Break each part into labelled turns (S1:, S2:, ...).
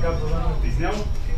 S1: Gabriela, não?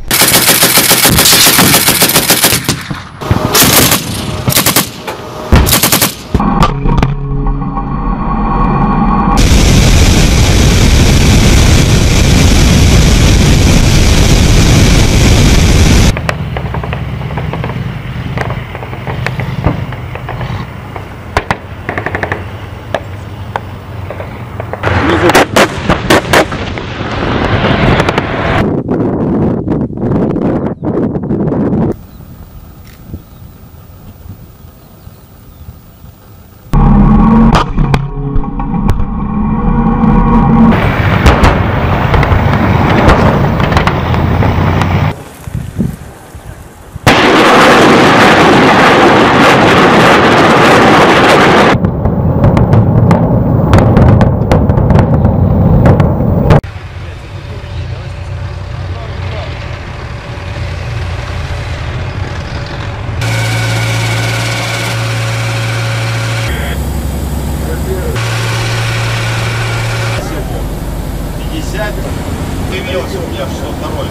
S1: Ты вез у меня что, второй?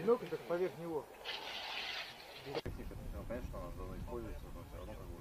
S2: Бинокль как поверх него.
S3: Ну, конечно, она должна использоваться, но все равно как бы.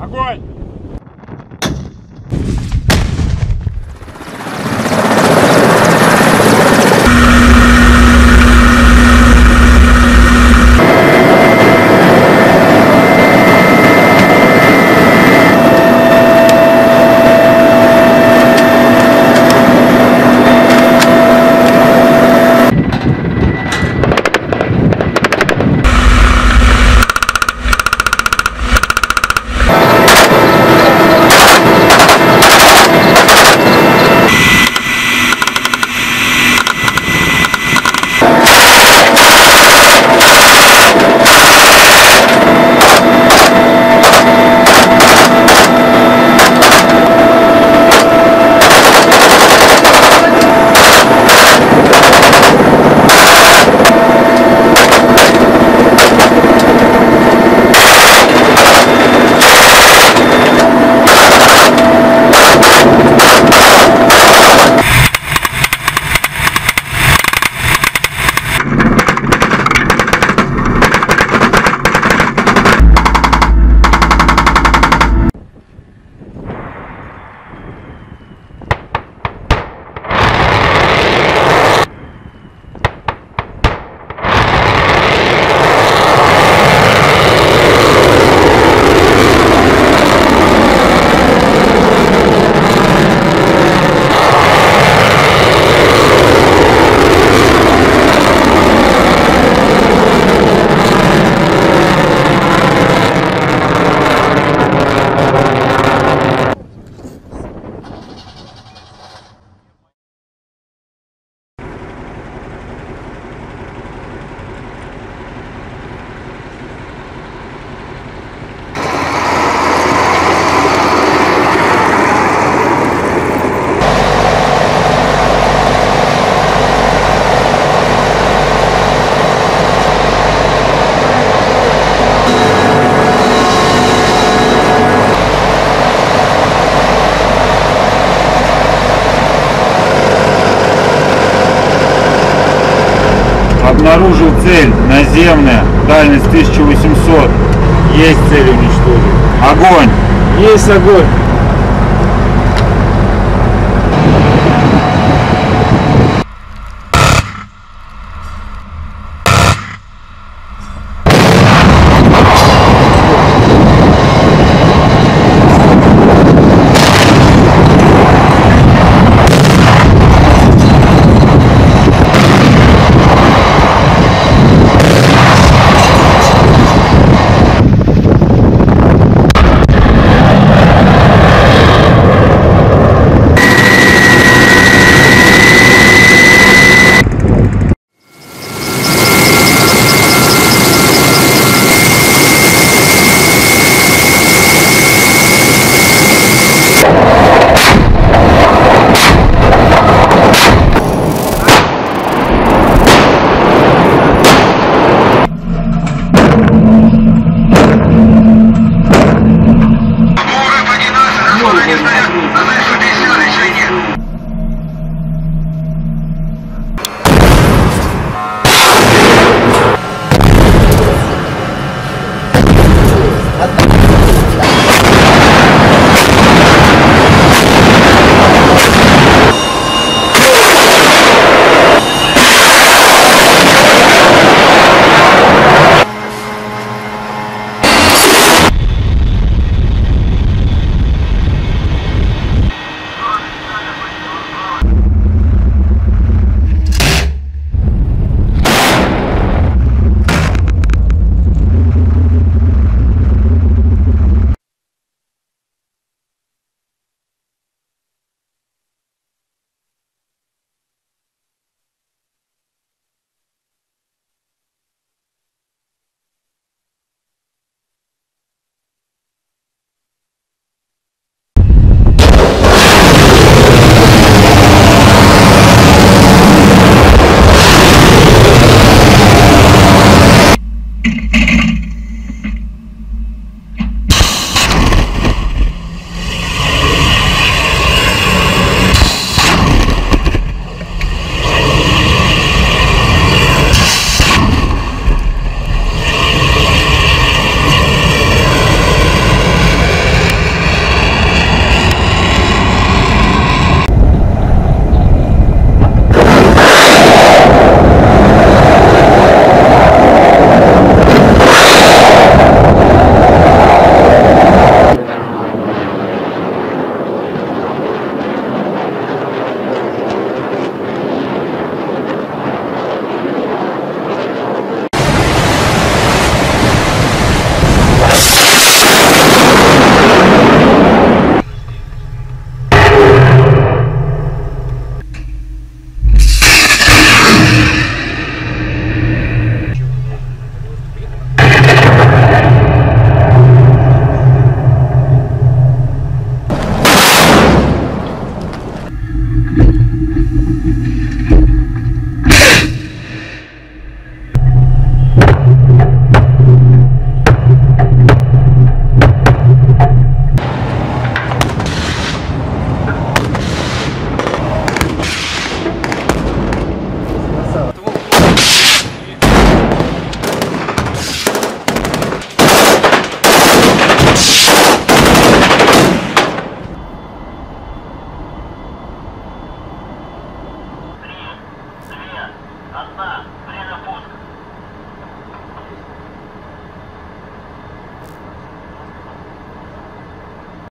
S2: Огонь!
S4: Цель наземная, дальность 1800. Есть цель уничтожить. Огонь!
S2: Есть огонь!